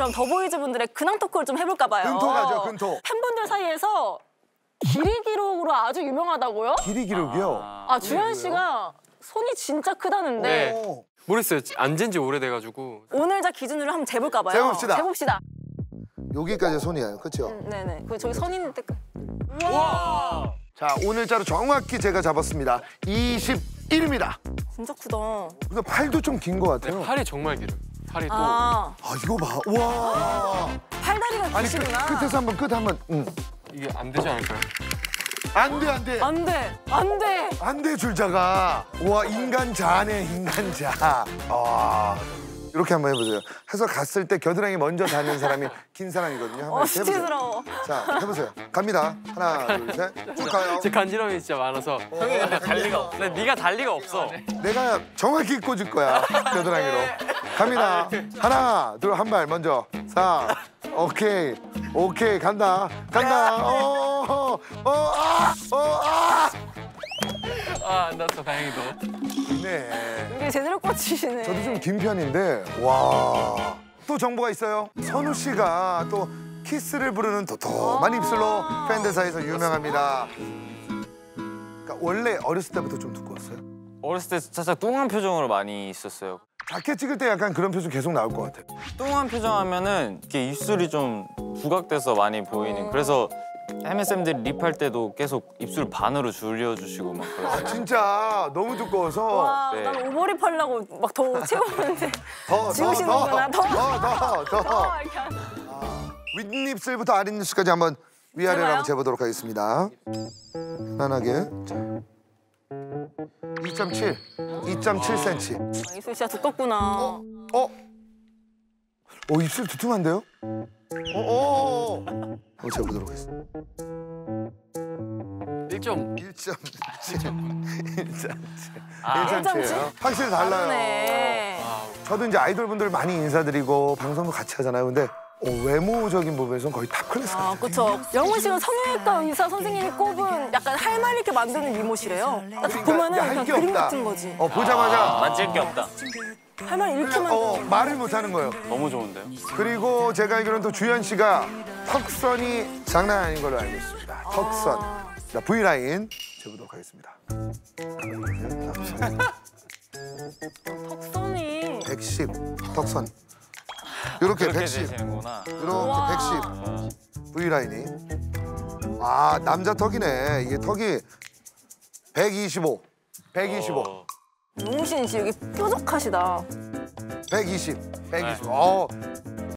그럼 더보이즈 분들의 근황 토크를 좀 해볼까 봐요. 근토 가죠, 근토. 팬분들 사이에서 길이 기록으로 아주 유명하다고요? 길이 기록이요. 아 주연 씨가 손이 진짜 크다는데 네. 오. 모르겠어요. 안 잰 지 오래돼가지고 오늘자 기준으로 한번 재볼까 봐요. 재봅시다. 재봅시다. 여기까지 손이에요. 그렇죠? 음, 네네. 그 저기 선 있는 데. 자, 오늘자로 정확히 제가 잡았습니다. 21입니다. 진짜 크다. 근데 팔도 좀 긴 것 같아요. 팔이 정말 길어요. 팔이 또 아 아, 이거 봐. 와. 팔다리가 아니, 끝, 기시구나. 끝에서 한번 끝 한번. 응. 이게 안 되지 않을까요? 안 돼, 안 돼. 안 돼, 안 돼. 안 돼, 줄자가. 와, 인간 자네, 인간 자. 아. 이렇게 한번 해보세요. 해서 갔을 때 겨드랑이 먼저 닿는 사람이 긴 사람이거든요. 한번 어. 수치스러워. 자, 해보세요. 갑니다. 하나, 둘, 셋. 쭉 가요. 제 간지럼이 진짜 많아서 형이 근데 달리가 없어. 네가 달리가 없어. 내가 정확히 꽂을 거야. 겨드랑이로. 갑니다. 하나, 둘, 한 발 먼저. 사. 오케이. 오케이. 간다. 간다. 어, 어, 아, 어, 아. 아 안 났어 다행히도. 네. 이게 제대로 꽂히시네. 저도 좀 긴 편인데, 와. 또 정보가 있어요. 선우 씨가 또 키스를 부르는 도톰한 입술로 팬들 사이에서 유명합니다. 그러니까 원래 어렸을 때부터 좀 두꺼웠어요. 어렸을 때 살짝 뚱한 표정으로 많이 있었어요. 자켓 찍을 때 약간 그런 표정 계속 나올 것 같아요. 뚱한 표정 하면은 이렇게 입술이 좀 부각돼서 많이 보이는. 그래서 MSM들이 립할 때도 계속 입술 반으로 줄여주시고 막 그래요. 아, 진짜 너무 두꺼워서. 와, 네. 난 오버립 하려고 막 더 채우는데 더, 더, 지우시는구나. 더, 더. 더, 더, 더. 더 이렇게 하는. 윗입술부터 아랫입술까지 한번 위아래로 제가요? 한번 재보도록 하겠습니다. 편안하게. 자. 2.7, 2.7cm. 아, 이슬 씨가 두껍구나. 어? 어, 입술 두툼한데요? 어, 어. 한번 재보도록 하겠습니다. 1점 1.7. 1.7. 아, 1.7? 확실히 달라요. 다르네. 저도 이제 아이돌 분들 많이 인사드리고 방송도 같이 하잖아요. 근데 어, 외모적인 부분에서는 거의 top class 같아요. 아, 그쵸. 영훈 씨가 성형외과 의사 선생님이 꼽은 약간 잃게 만드는 미모시래요. 딱 보면은 그러니까 할 그냥 게 그림 없다. 같은 거지. 어, 보자마자 만질 게 없다. 할 말 이렇게 그냥 어, 만드는 말을 못 하는 거예요. 너무 좋은데요? 그리고 제가 알기로는 또 주연 씨가 턱선이 장난 아닌 걸로 알고 있습니다. 아. 턱선. 자, V라인 재보도록 하겠습니다. 턱선이 110 턱선. 이렇게 그렇게 110. 되시는구나. 이렇게 110 V라인이. 아, 남자 턱이네. 이게 턱이 125. 125. 어. 영훈 씨는 진짜 여기 뾰족하시다. 120. 120. 어,